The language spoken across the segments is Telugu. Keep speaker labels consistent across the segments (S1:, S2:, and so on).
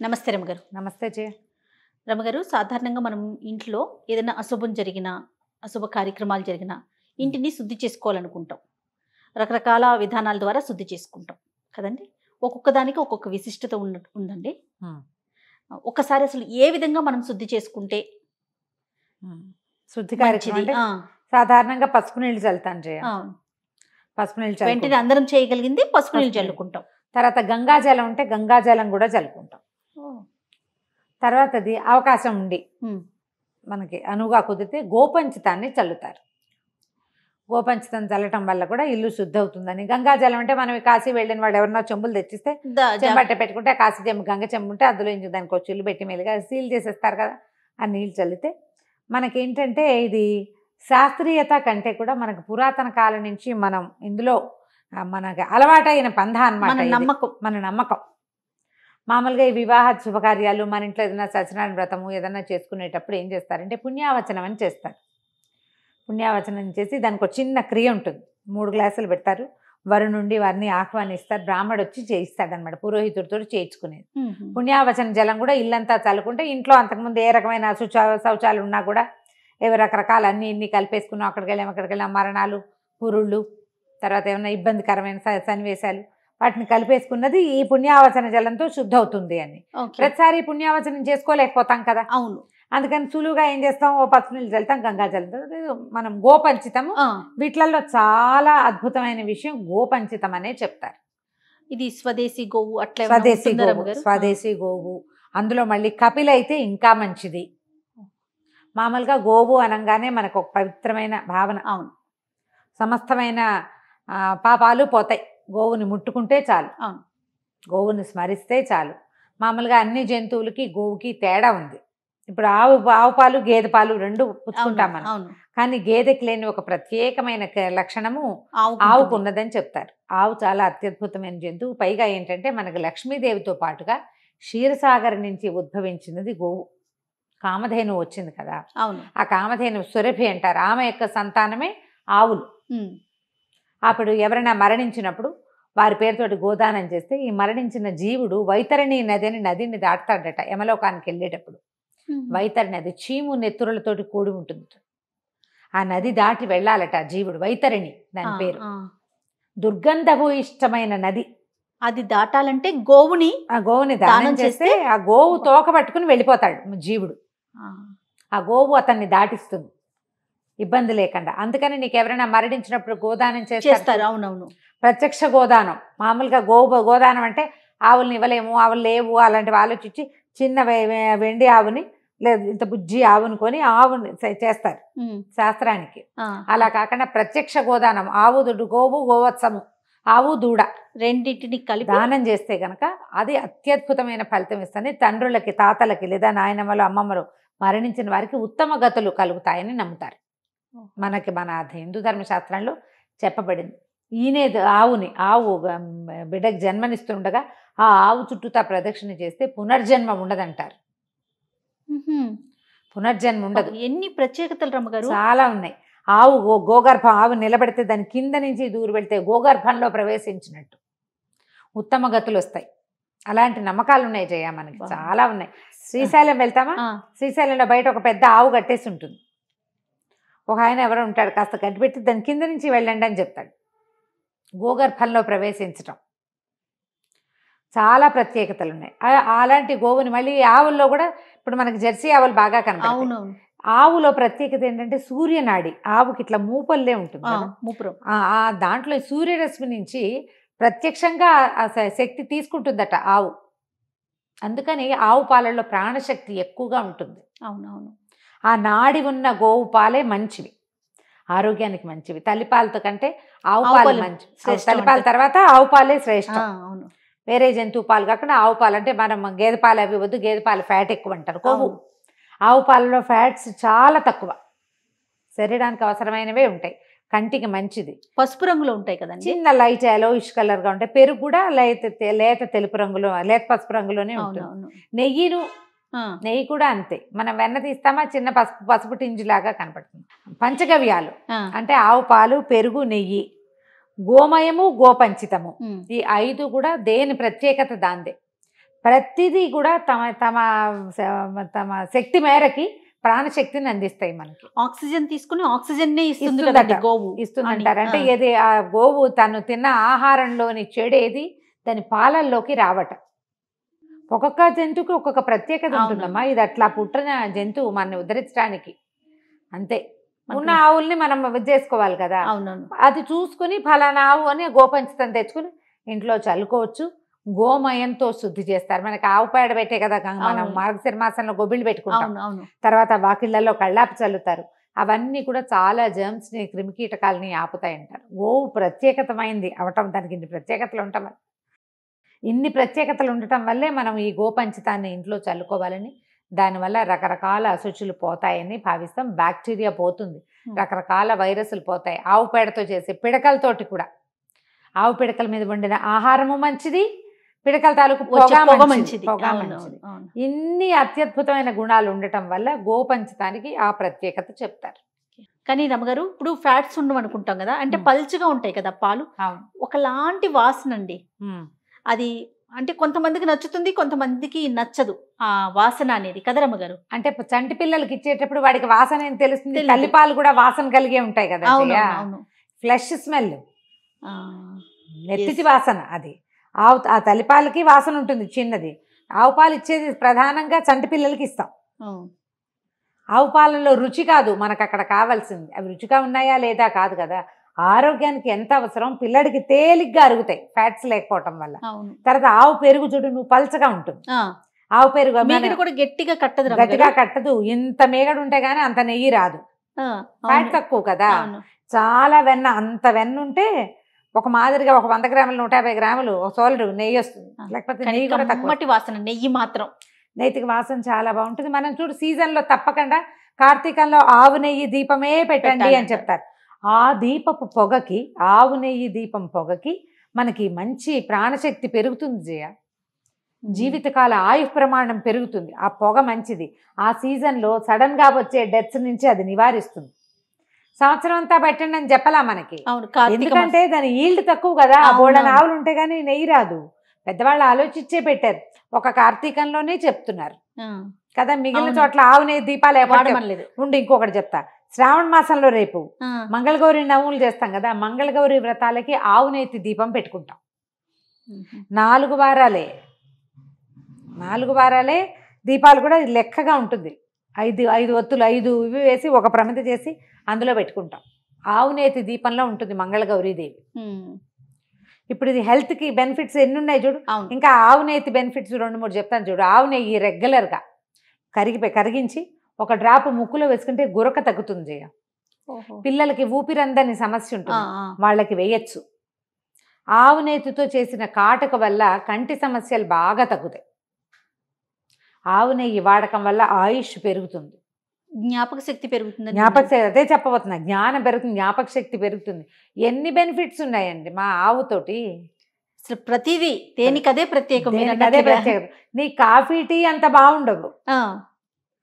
S1: నమస్తే రమగారు.
S2: నమస్తే జయ
S1: రమగారు సాధారణంగా మనం ఇంట్లో ఏదైనా అశుభం జరిగినా అశుభ కార్యక్రమాలు జరిగినా ఇంటిని శుద్ధి చేసుకోవాలనుకుంటాం. రకరకాల విధానాల ద్వారా శుద్ధి చేసుకుంటాం. కదండి? ఒక్కొక్క దానికి ఒక్కొక్క విశిష్టత ఉన్న ఉందండి. ఒక్కసారి అసలు ఏ విధంగా మనం శుద్ధి చేసుకుంటే
S2: శుద్ధి కార్యక్రమం సాధారణంగా పసుపు నీళ్ళు చల్లుతాను జయ. పసుపు నీళ్ళు
S1: వెంటనే అందరం చేయగలిగింది పసుపు నీళ్ళు
S2: పసుపు నీళ్ళు.
S1: చల్లుకుంటాం.
S2: తర్వాత గంగాజలం ఉంటే గంగాజలం కూడా చల్లుకుంటాం. తర్వాత అది అవకాశం ఉండి. మనకి అనువుగా కుదిరితే గోపంచితాన్ని చల్లుతారు. గోపంచితం చల్లటం వల్ల కూడా ఇల్లు శుద్ధి అవుతుందని గంగాజలం అంటే మనం కాశీ వెళ్ళిన వాడు ఎవరినో చెంబులు తెచ్చిస్తే చెంబట్ట పెట్టుకుంటే కాశీ చెంబు గంగ చెంబు ఉంటే అందులో ఇంచు దానికి ఒక చిల్లు పెట్టి మెల్లిగా సీల్ చేసేస్తారు కదా ఆ నీళ్ళు చల్లితే. మనకేంటంటే ఇది శాస్త్రీయత కంటే కూడా మనకు పురాతన కాలం నుంచి మనం ఇందులో మనకి అలవాటైన పంధ ఇది.
S1: నమ్మకం.
S2: మన నమ్మకం. మామూలుగా ఈ వివాహ శుభకార్యాలు మన ఇంట్లో ఏదైనా సత్యనారాయణ వ్రతము ఏదైనా చేసుకునేటప్పుడు ఏం చేస్తారంటే పుణ్యావచనం అని చేస్తారు. పుణ్యావచనం చేసి దానికి ఒక చిన్న క్రియ ఉంటుంది. మూడు గ్లాసులు పెడతారు. వరు నుండి వారిని ఆహ్వానిస్తారు. బ్రాహ్మడు వచ్చి చేయిస్తాడు అనమాట పురోహితుడితో చేయించుకునేది. పుణ్యావచన జలం కూడా ఇల్లంతా చల్లుకుంటే ఇంట్లో అంతకుముందు ఏ రకమైన శుచ శౌచాలు ఉన్నా కూడా ఏవి రకరకాల అన్ని ఇన్ని కలిపేసుకున్నాం. అక్కడికి వెళ్ళాం అక్కడికి వెళ్ళాం. మరణాలు పురుళ్ళు తర్వాత ఏమైనా ఇబ్బందికరమైన సన్నివేశాలు వాటిని కలిపేసుకున్నది ఈ పుణ్యావచన జలంతో శుద్ధ అవుతుంది అని. ప్రతిసారి పుణ్యావచనం చేసుకోలేకపోతాం కదా.
S1: అవును.
S2: అందుకని సులువుగా ఏం చేస్తాం? ఓ పసుపు నీళ్ళు చల్లుతాం గంగా జల్లుతాం మనం గోపంచితము. వీటిలలో చాలా అద్భుతమైన విషయం గోపంచితం అనే చెప్తారు.
S1: ఇది స్వదేశీ గోవు అట్లా
S2: స్వదేశీ గోవు? స్వదేశీ గోవు. అందులో మళ్ళీ కపిల అయితే ఇంకా మంచిది. మామూలుగా గోవు అనగానే మనకు ఒక పవిత్రమైన భావన.
S1: అవును.
S2: సమస్తమైన పాపాలు పోతాయి. గోవుని ముట్టుకుంటే చాలు. గోవుని స్మరిస్తే చాలు. మామూలుగా అన్ని జంతువులకి గోవుకి తేడా ఉంది. ఇప్పుడు ఆవు ఆవు పాలు గేదె పాలు రెండు పుచ్చుకుంటాం మనం. కానీ గేదెకి లేని ఒక ప్రత్యేకమైన లక్షణము
S1: ఆవుకు.
S2: ఉన్నదని చెప్తారు. ఆవు చాలా అత్యద్భుతమైన జంతువు. పైగా ఏంటంటే మనకు లక్ష్మీదేవితో పాటుగా క్షీరసాగర్ నుంచి ఉద్భవించినది గోవు. కామధేను వచ్చింది కదా.
S1: అవును.
S2: ఆ కామధేను సురభి అంటారు ఆమె యొక్క సంతానమే ఆవులు. అప్పుడు ఎవరైనా మరణించినప్పుడు వారి పేరుతోటి గోదానం చేస్తే ఈ మరణించిన జీవుడు వైతరణి నది అని నదిని దాటుతాడట యమలోకానికి వెళ్ళేటప్పుడు. వైతరి నది చీము నెత్తురులతోటి కూడి ఉంటుంది. ఆ నది దాటి వెళ్ళాలట జీవుడు వైతరిణి దాని పేరు. ఇష్టమైన నది.
S1: అది దాటాలంటే గోవుని
S2: ఆ గోవుని
S1: దానం
S2: చేస్తే ఆ గోవు తోక పట్టుకుని వెళ్ళిపోతాడు జీవుడు.
S1: ఆ
S2: గోవు అతన్ని దాటిస్తుంది. ఇబ్బంది లేకుండా. అందుకని నీకు ఎవరైనా మరణించినప్పుడు గోదానం
S1: చేస్తారు. అవునవును.
S2: ప్రత్యక్ష గోదానం. మామూలుగా గోవు గోదానం అంటే ఆవుల్ని ఇవ్వలేము ఆవులు లేవు అలాంటివి ఆలోచించి చిన్న వెండి ఆవుని లేదు ఇంత బుజ్జి ఆవుని కొని ఆవుని చేస్తారు. శాస్త్రానికి. అలా కాకుండా ప్రత్యక్ష గోదానం. ఆవు దుడ్డు గోవు గోవత్సము ఆవు దూడ
S1: రెండింటిని కలిపి
S2: దానం చేస్తే గనక అది అత్యద్భుతమైన ఫలితం ఇస్తుంది. తండ్రులకి తాతలకి లేదా నాయనమ్మలు అమ్మమ్మలు మరణించిన వారికి ఉత్తమ గతులు కలుగుతాయని నమ్ముతారు. మనకి మన హిందూ ధర్మశాస్త్రంలో చెప్పబడింది. ఈయనే ఆవుని ఆవు బిడ్డకు జన్మనిస్తుండగా ఆ ఆవు చుట్టూతా ప్రదక్షిణ చేస్తే పునర్జన్మ ఉండదంటారు. పునర్జన్మ ఉండదు.
S1: ఎన్ని ప్రత్యేకతలు రమ్మగారు?
S2: చాలా ఉన్నాయి. ఆవు గో గోగర్భం ఆవు నిలబెడితే దాని కింద నుంచి దూరు పెడితే గోగర్భంలో ప్రవేశించినట్టు. ఉత్తమ గతులు వస్తాయి. అలాంటి నమ్మకాలు ఉన్నాయి జయ మనకి. చాలా ఉన్నాయి. శ్రీశైలం వెళ్తామా? శ్రీశైలంలో బయట ఒక పెద్ద ఆవు కట్టేసి ఉంటుంది. ఒక ఆయన ఎవరో ఉంటాడు కాస్త కట్టిపెట్టి దాని కింద నుంచి వెళ్ళండి అని చెప్తాడు. గోగర్భంలో ప్రవేశించటం. చాలా ప్రత్యేకతలు ఉన్నాయి. అలాంటి గోవుని మళ్ళీ ఆవుల్లో కూడా ఇప్పుడు మనకి జెర్సీ ఆవులు బాగా
S1: అవునవును.
S2: ఆవులో ప్రత్యేకత ఏంటంటే సూర్యనాడి ఆవుకి ఇట్లా మూపల్లే ఉంటుంది.
S1: మూపురం.
S2: ఆ దాంట్లో సూర్యరశ్మి నుంచి ప్రత్యక్షంగా ఆ శక్తి తీసుకుంటుందట ఆవు. అందుకని ఆవు పాలల్లో ప్రాణశక్తి ఎక్కువగా ఉంటుంది.
S1: అవునవును.
S2: ఆ నాడి ఉన్న గోవు పాలే మంచివి. ఆరోగ్యానికి మంచివి. తల్లిపాలతో కంటే ఆవు పాలు మంచివి తల్లిపాల. తర్వాత ఆవు పాలే శ్రేష్టం.
S1: అవును.
S2: వేరే జంతువు పాలు కాకుండా ఆవు పాలు అంటే మనం గేదె పాలు అవి వద్దు గేదె పాలు ఫ్యాట్ ఎక్కువ అంటారు కొవ్వు. ఆవు పాలలో ఫ్యాట్స్ చాలా తక్కువ. శరీరానికి అవసరమైనవే ఉంటాయి. కంటికి మంచిది.
S1: పసుపు రంగులో ఉంటాయి కదండి?
S2: చిన్న లైట్ ఎలోయిష్ కలర్గా ఉంటాయి పెరుగు కూడా లేత లేత తెలుపు రంగులో లేత పసుపు రంగులోనే ఉంటుంది. నెయ్యిను నెయ్యి కూడా అంతే. మనం వెన్న తీస్తామా? చిన్న పసుపు పసుపు టింజు లాగా కనపడుతుంది. పంచగవ్యాలు. అంటే ఆవు పాలు పెరుగు నెయ్యి. గోమయము గోపంచితము. ఈ ఐదు కూడా దేని ప్రత్యేకత దాందే. ప్రతిదీ కూడా తమ తమ తమ శక్తి మేరకి ప్రాణశక్తిని అందిస్తాయి మనకి.
S1: ఆక్సిజన్ తీసుకుని ఆక్సిజన్ ఇస్తుంది గోవు.
S2: ఇస్తుందంటారు. అంటే. ఏది ఆ గోవు తను తిన్న ఆహారంలోని చెడేది దాని పాలల్లోకి రావట. ఒక్కొక్క జంతువుకి ఒక్కొక్క ప్రత్యేకత. ఉంటుందమ్మా. ఇది అట్లా పుట్టిన జంతువు మనని ఉద్ధరించడానికి. అంతే. ఉన్న ఆవుల్ని మనం చేసుకోవాలి కదా.
S1: అవునవును.
S2: అది చూసుకుని ఫలానా ఆవు అని గోపంచితం తెచ్చుకుని ఇంట్లో చల్లుకోవచ్చు. గోమయంతో శుద్ధి చేస్తారు. మనకి ఆవు పేడ పెట్టే కదా మనం. మార్గశిర మాసంలో గొబ్బిళ్ళు పెట్టుకుంటాం. తర్వాత వాకిళ్ళల్లో కళ్ళాపి చల్లుతారు. అవన్నీ కూడా చాలా జర్మ్స్ని క్రిమికీటకాలని ఆపుతాయి అంటారు గోవు ప్రత్యేకతమైంది. అవటం దానికి ఇన్ని ప్రత్యేకతలు వల్ల ఇన్ని ప్రత్యేకతలు ఉండటం వల్లే మనం ఈ గోపంచితాన్ని ఇంట్లో చల్లుకోవాలని దానివల్ల రకరకాల అశుచులు పోతాయని భావిస్తాం. బ్యాక్టీరియా పోతుంది. రకరకాల వైరస్లు పోతాయి. ఆవు పేడతో చేసే పిడకలతోటి కూడా. ఆవు పిడకల మీద వండిన ఆహారము మంచిది పిడకల తాలూకు పొగ మంచిది.
S1: మంచిది.
S2: పొగ. ఇన్ని అత్యద్భుతమైన గుణాలు ఉండటం వల్ల గోపంచతానికి ఆ ప్రత్యేకత చెప్తారు.
S1: కానీ రమ్మగారు ఇప్పుడు ఫ్యాట్స్ ఉండవు అనుకుంటాం కదా అంటే. పల్చగా ఉంటాయి కదా పాలు. ఒకలాంటి వాసన అండి అది అంటే కొంతమందికి నచ్చుతుంది కొంతమందికి నచ్చదు. ఆ వాసన అనేది. కదా రమ్మగారు
S2: అంటే చంటి పిల్లలకి ఇచ్చేటప్పుడు వాడికి వాసన ఏం తెలుస్తుంది. తల్లిపాలు కూడా వాసన కలిగే ఉంటాయి కదా
S1: అవును
S2: ఫ్లెష్ స్మెల్. నెత్తిటి
S1: Yes.
S2: వాసన అది. ఆవు ఆ తల్లిపాలకి వాసన ఉంటుంది చిన్నది. ఆవు పాలు ఇచ్చేది ప్రధానంగా చంటి పిల్లలకి ఇస్తాం. ఆవు పాలలో రుచి కాదు మనకు అక్కడ కావాల్సింది. అవి రుచిగా ఉన్నాయా లేదా కాదు కదా. ఆరోగ్యానికి ఎంత అవసరం? పిల్లడికి తేలిగ్గా అరుగుతాయి ఫ్యాట్స్ లేకపోవటం వల్ల. తర్వాత ఆవు పెరుగు చూడు నువ్వు పలచగా ఉంటుంది. ఆవు పెరుగు
S1: కూడా గట్టిగా కట్టదు
S2: గట్టిగా కట్టదు. ఇంత మేగడు ఉంటే గానీ అంత నెయ్యి రాదు. ఫ్యాట్ తక్కువ కదా. చాలా వెన్న అంత వెన్న ఉంటే ఒక మాదిరిగా ఒక వంద గ్రాములు నూట యాభై గ్రాములు ఒక సోలరు నెయ్యి వస్తుంది. లేకపోతే నెయ్యి కూడా తక్కువ
S1: వాసన నెయ్యి మాత్రం.
S2: నైతిక వాసన చాలా బాగుంటుంది. మనం చూడు season లో తప్పకుండా కార్తీకంలో ఆవు నెయ్యి దీపమే పెట్టండి అని. చెప్తారు. ఆ దీపపు పొగకి ఆవు నెయ్యి దీపం పొగకి మనకి మంచి ప్రాణశక్తి పెరుగుతుంది జయ. జీవితకాల ఆయు ప్రమాణం పెరుగుతుంది. ఆ పొగ మంచిది. ఆ సీజన్లో సడన్గా వచ్చే డెత్స్ నుంచి అది నివారిస్తుంది. సంవత్సరం అంతా పెట్టండి అని చెప్పలా మనకి. ఎందుకంటే దాని ఈల్డ్ తక్కువ కదా
S1: అవును.
S2: ఆవులు ఉంటే గానీ నెయ్యి రాదు. పెద్దవాళ్ళు ఆలోచించే పెట్టారు. ఒక కార్తీకంలోనే చెప్తున్నారు. కదా మిగిలిన. చోట్ల ఆవు నెయ్యి దీపాలు
S1: వాడమనలేదు.
S2: ఉండి ఇంకొకటి చెప్తా. శ్రావణ మాసంలో రేపు మంగళగౌరి నవ్వులు చేస్తాం కదా మంగళగౌరి వ్రతాలకి ఆవు నెయ్యి దీపం పెట్టుకుంటాం. నాలుగు వారాలే. నాలుగు వారాలే దీపాలు కూడా లెక్కగా ఉంటుంది. ఐదు ఐదు ఒత్తులు ఐదు ఇవి వేసి ఒక ప్రమిద చేసి అందులో పెట్టుకుంటాం. ఆవు నేతి దీపంలో ఉంటుంది మంగళగౌరీదేవి. ఇప్పుడు ఇది హెల్త్కి బెనిఫిట్స్ ఎన్ని ఉన్నాయి చూడు? ఇంకా ఆవు నెయ్యి బెనిఫిట్స్ రెండు మూడు చెప్తాను చూడు. ఆవు నెయ్యి రెగ్యులర్గా కరిగిపోయి కరిగించి ఒక డ్రాప్ ముక్కులో వేసుకుంటే గురక తగ్గుతుంది జయ. పిల్లలకి ఊపిరందని సమస్య ఉంటుంది. వాళ్ళకి వేయచ్చు. ఆవు నేతితో చేసిన కాటుక వల్ల కంటి సమస్యలు బాగా తగ్గుతాయి. ఆవు నెయ్యి వాడకం వల్ల ఆయుష్ పెరుగుతుంది.
S1: జ్ఞాపక శక్తి పెరుగుతుంది
S2: జ్ఞాపక శక్తి అదే చెప్పబోతున్నా. జ్ఞానం పెరుగుతుంది జ్ఞాపక శక్తి పెరుగుతుంది. ఎన్ని బెనిఫిట్స్ ఉన్నాయండి మా ఆవుతోటి?
S1: అసలు ప్రతిదీ దేనికి అదే ప్రత్యేకం
S2: అదే. ప్రత్యేకత నీ కాఫీ టీ అంత బాగుండవు.
S1: ఆ,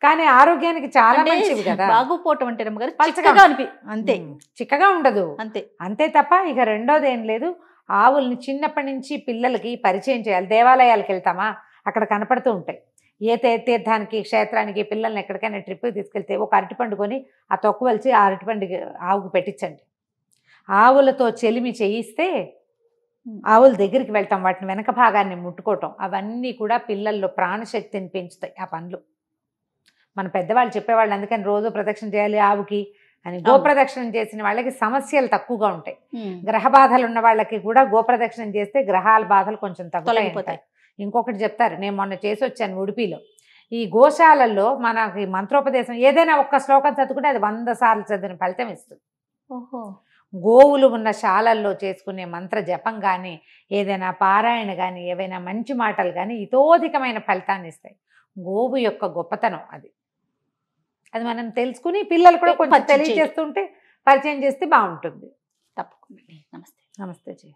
S2: కానీ ఆరోగ్యానికి చాలా మంచివి కదా.
S1: బాగుపోవటం అంటే
S2: పలచగా
S1: అనిపి అంతే.
S2: చిక్కగా ఉండదు.
S1: అంతే.
S2: అంతే తప్ప ఇక రెండోది ఏం లేదు. ఆవుల్ని చిన్నప్పటి నుంచి పిల్లలకి పరిచయం చేయాలి. దేవాలయాలకు వెళ్తామా? అక్కడ కనపడుతూ ఉంటాయి. ఏ తీర్థానికి క్షేత్రానికి పిల్లల్ని ఎక్కడికైనా ట్రిప్కి తీసుకెళ్తే ఒక అరటిపండు కొని ఆ తొక్కు వలిచి ఆ అరటిపండు ఆవుకు పెట్టించండి ఆవులతో చెలిమి చేయిస్తే ఆవుల దగ్గరికి వెళ్తాం. వాటిని వెనక భాగాన్ని ముట్టుకోవటం. అవన్నీ కూడా పిల్లల్లో ప్రాణశక్తిని పెంచుతాయి ఆ పనులు మన పెద్దవాళ్ళు చెప్పేవాళ్ళు అందుకని రోజు ప్రదక్షిణ చేయాలి ఆవుకి అని. గోప్రదక్షిణం చేసిన వాళ్ళకి సమస్యలు తక్కువగా ఉంటాయి. గ్రహ బాధలు ఉన్న వాళ్ళకి కూడా గోప్రదక్షిణం చేస్తే గ్రహాల బాధలు కొంచెం తగ్గుతాయి
S1: తొలగిపోతాయి.
S2: అంటారు. ఇంకొకటి చెప్తారు. నేను మొన్న చేసి వచ్చాను ఉడిపిలో. ఈ గోశాలల్లో మనకి మంత్రోపదేశం ఏదైనా ఒక్క శ్లోకం చదువుకుంటే అది వంద సార్లు చదివిన ఫలితం ఇస్తుంది.
S1: ఓహో.
S2: గోవులు ఉన్న శాలల్లో చేసుకునే మంత్ర జపం కానీ ఏదైనా పారాయణ కానీ ఏవైనా మంచి మాటలు కానీ ఇతోధికమైన ఫలితాన్ని ఇస్తాయి. గోవు యొక్క గొప్పతనం అది. అది మనం తెలుసుకుని పిల్లలు కూడా కొంచెం. తెలియజేస్తుంటే పరిచయం చేస్తే బాగుంటుంది.
S1: తప్పకుండా నమస్తే.
S2: నమస్తే జీ.